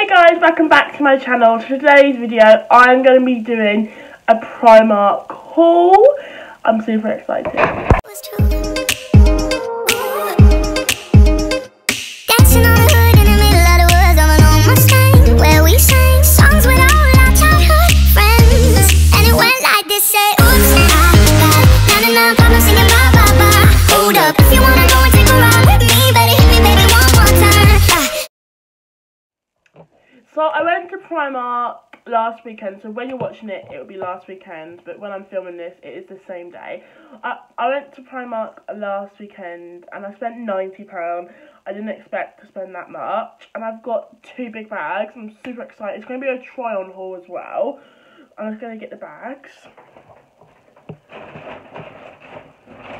Hey guys, welcome back to my channel. Today's video, I'm going to be doing a Primark haul. I'm super excited. Primark last weekend. So when you're watching it, it will be last weekend. But when I'm filming this, it is the same day. I, I went to Primark last weekend and I spent £90. I didn't expect to spend that much. And I've got two big bags. I'm super excited. It's going to be a try-on haul as well. I'm just going to get the bags.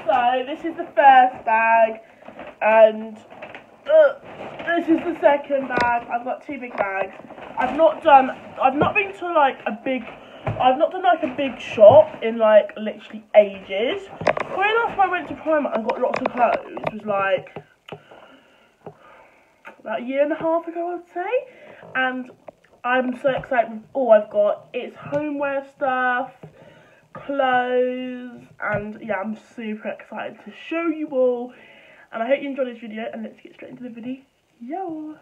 So this is the first bag. And this is the second bag. I've got two big bags. I've not done, I've not been to like a big, I've not done like a big shop in like literally ages. When last I went to Primark and got lots of clothes was like about a year and a half ago I'd say. And I'm so excited with all I've got. It's homeware stuff, clothes, and yeah, I'm super excited to show you all and I hope you enjoyed this video and let's get straight into the video. Yo!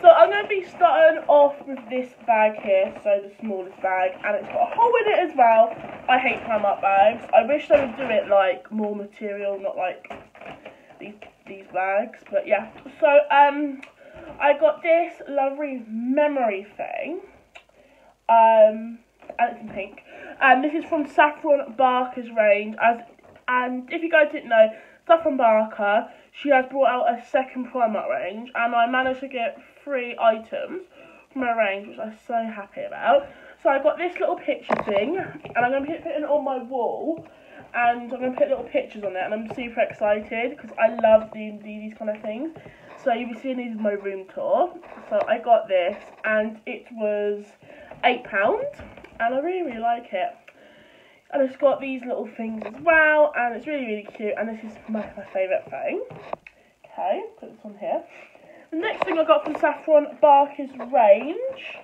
So I'm going to be starting off with this bag here, so the smallest bag, and it's got a hole in it as well. I hate Primark bags. I wish they would do it like more material, not like these these bags. But yeah, so um, I got this lovely memory thing, um, and it's in pink. And this is from Saffron Barker's range. As and if you guys didn't know, Saffron Barker, she has brought out a second Primark range, and I managed to get three items from her range, which I'm so happy about. So I got this little picture thing, and I'm going to put it on my wall, and I'm going to put little pictures on it, and I'm super excited, because I love doing these kind of things. So you'll be seeing these in my room tour. So I got this, and it was £8, and I really, really like it. And it's got these little things as well, and it's really, really cute, and this is my, my favourite thing. Okay, put this on here. The next thing I got from Saffron Barker's range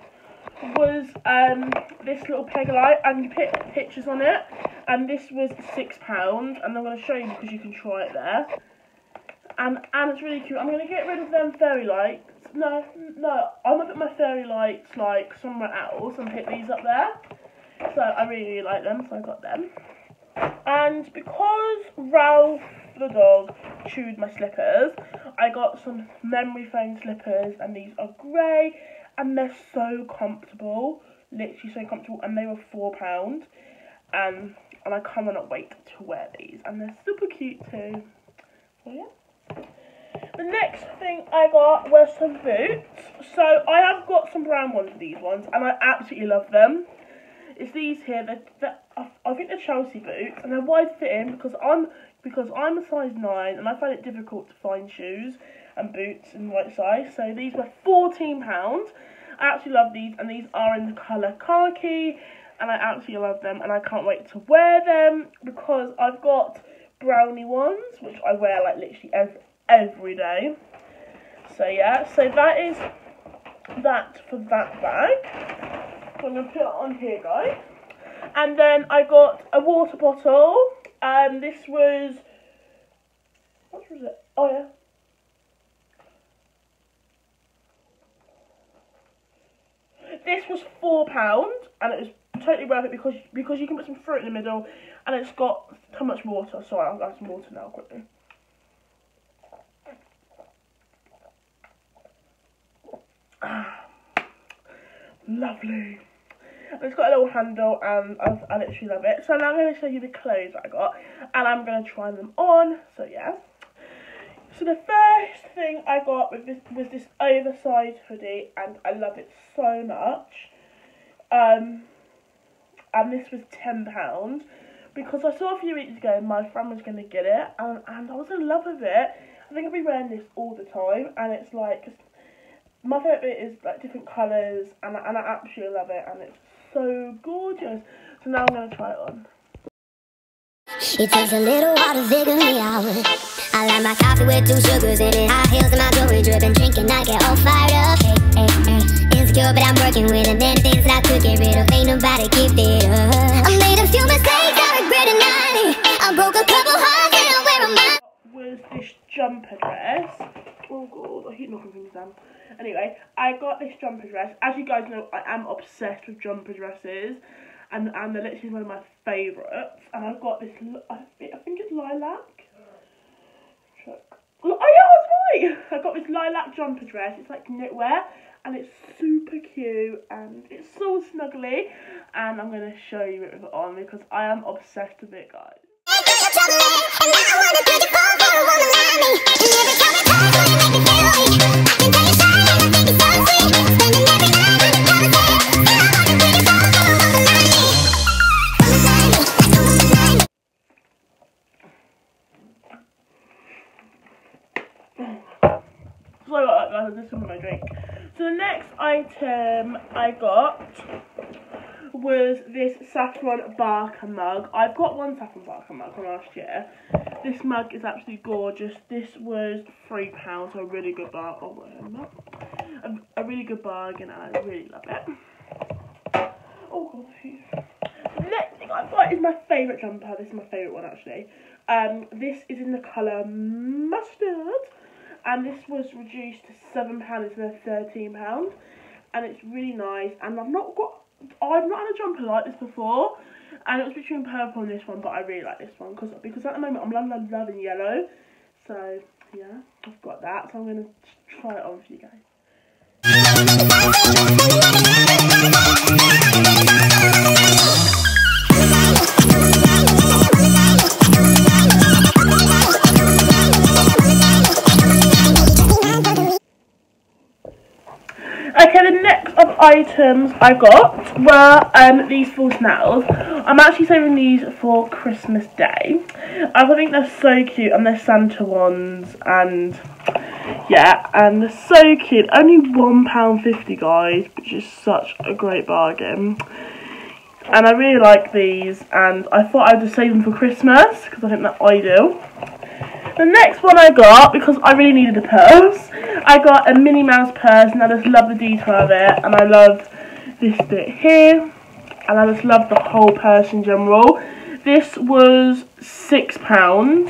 was um, this little peg light, and you put pictures on it, and this was £6, and I'm going to show you because you can try it there. And, and it's really cute. I'm going to get rid of them fairy lights. No, no, I'm going to put my fairy lights, like, somewhere else, and put these up there. So I really, like them, so I got them. And because Ralph the dog chewed my slippers, I got some memory foam slippers, and these are grey, and they're so comfortable, literally so comfortable, and they were £4. And, um, and I cannot wait to wear these, and they're super cute too. So yeah. The next thing I got were some boots. So I have got some brown ones these ones, and I absolutely love them. It's these here. That I think they're Chelsea boots, and they're wide fitting because I'm because I'm a size nine, and I find it difficult to find shoes and boots in the right size. So these were fourteen pounds. I actually love these, and these are in the colour khaki, and I absolutely love them, and I can't wait to wear them because I've got brownie ones, which I wear like literally every every day. So yeah, so that is that for that bag. So I'm going to put it on here, guys. And then I got a water bottle. Um, this was, what was it? Oh, yeah. This was four pound, and it was totally worth it because because you can put some fruit in the middle, and it's got so much water. Sorry, I'll add some water now quickly. Lovely. It's got a little handle and I, I literally love it. So now I'm going to show you the clothes I got and I'm going to try them on. So yeah. So the first thing I got was this, was this oversized hoodie and I love it so much. Um, and this was £10 because I saw a few weeks ago my friend was going to get it and, and I was in love with it. I think I'll be wearing this all the time and it's like my favourite bit is like different colours and, and I absolutely love it and it's so gorgeous. So now I'm going to try it on. It takes a little while to figure me out. I like my coffee with two sugars in it, high heels and my jewelry dripping, drinking, I get all fired up. girl, but I'm working with a man things that I could get rid of. Ain't nobody keep it up. Down. Anyway, I got this jumper dress. As you guys know, I am obsessed with jumper dresses. And, and they're literally one of my favourites. And I've got this, I think it's lilac. Check. Oh yeah, that's right! I got this lilac jumper dress. It's like knitwear. And it's super cute. And it's so snuggly. And I'm going to show you it with it on because I am obsessed with it, guys. So the next item I got was this saffron Barker mug. I've got one saffron Barker mug from last year. This mug is absolutely gorgeous. This was three pounds, so a really good bar. Oh, a, a really good bargain, and I really love it. Oh god, next thing I've got is my favourite jumper. This is my favourite one actually. Um, this is in the colour mustard, and this was reduced to seven pounds instead of thirteen pounds, and it's really nice. And I've not got I've not had a jumper like this before, and it was between purple and this one, but I really like this one because because at the moment I'm loving, loving yellow, so yeah, I've got that. So I'm gonna try it on for you guys. Okay, the next of items I got were um, these false nails. I'm actually saving these for Christmas Day. I think they're so cute and they're Santa ones and yeah, and they're so cute. Only £1.50 guys, which is such a great bargain. And I really like these and I thought I'd just save them for Christmas because I think they're ideal. The next one I got, because I really needed a purse, I got a Minnie Mouse purse and I just love the detail of it and I love this bit here and I just love the whole purse in general. This was £6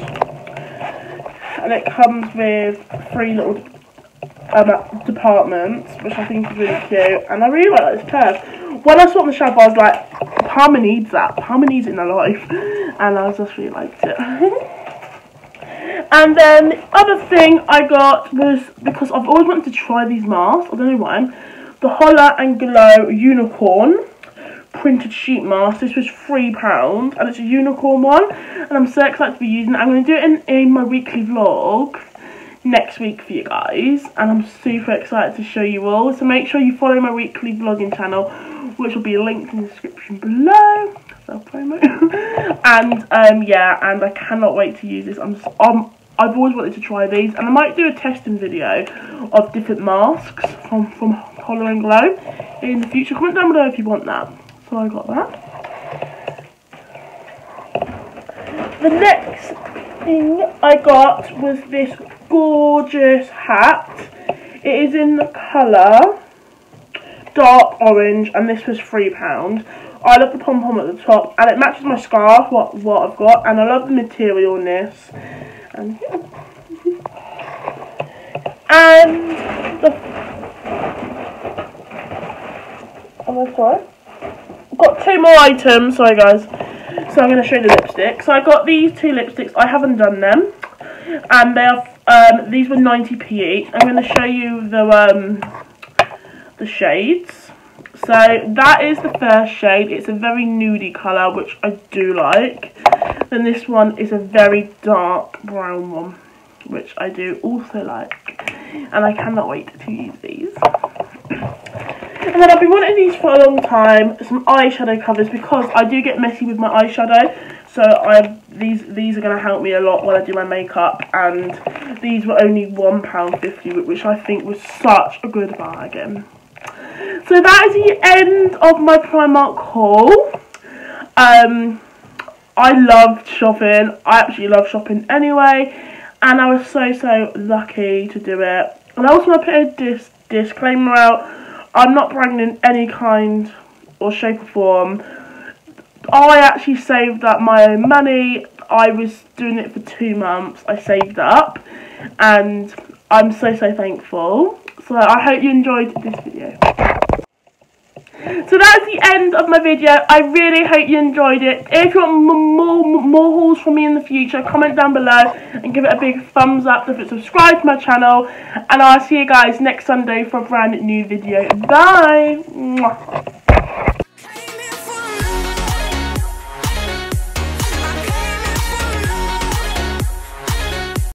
and it comes with three little um, departments which I think is really cute and I really like this purse. When I saw it in the shop I was like, Parma needs that, Parma needs it in her life and I just really liked it. And then the other thing I got was, because I've always wanted to try these masks, I don't know why, the Holla and Glow Unicorn printed sheet mask. This was £3 and it's a unicorn one and I'm so excited to be using it. I'm going to do it in, in my weekly vlog next week for you guys and I'm super excited to show you all. So make sure you follow my weekly vlogging channel which will be linked in the description below. Self promo. and um, yeah, and I cannot wait to use this. I'm, I'm I've always wanted to try these and I might do a testing video of different masks from, from Holla and Glow in the future. Comment down below if you want that. So I got that. The next thing I got was this gorgeous hat. It is in the colour dark orange and this was £3. I love the pom-pom at the top and it matches my scarf, what, what I've got, and I love the material in this and yeah. and the got two more items sorry guys so I'm going to show you the lipstick so I got these two lipsticks I haven't done them and they are um, these were 90p each I'm going to show you the um, the shades so that is the first shade. It's a very nudie colour, which I do like. Then this one is a very dark brown one, which I do also like. And I cannot wait to use these. And then I've been wanting these for a long time, some eyeshadow covers, because I do get messy with my eyeshadow. So I these these are going to help me a lot when I do my makeup. And these were only £1.50, which I think was such a good bargain. So that is the end of my Primark haul. Um, I loved shopping. I actually love shopping anyway. And I was so, so lucky to do it. And I also want to put a dis disclaimer out. I'm not bragging in any kind or shape or form. I actually saved up my own money. I was doing it for two months. I saved up and I'm so so thankful. So I hope you enjoyed this video. So that's the end of my video. I really hope you enjoyed it. If you want more, more, hauls from me in the future, comment down below and give it a big thumbs up. Don't forget to subscribe to my channel. And I'll see you guys next Sunday for a brand new video. Bye!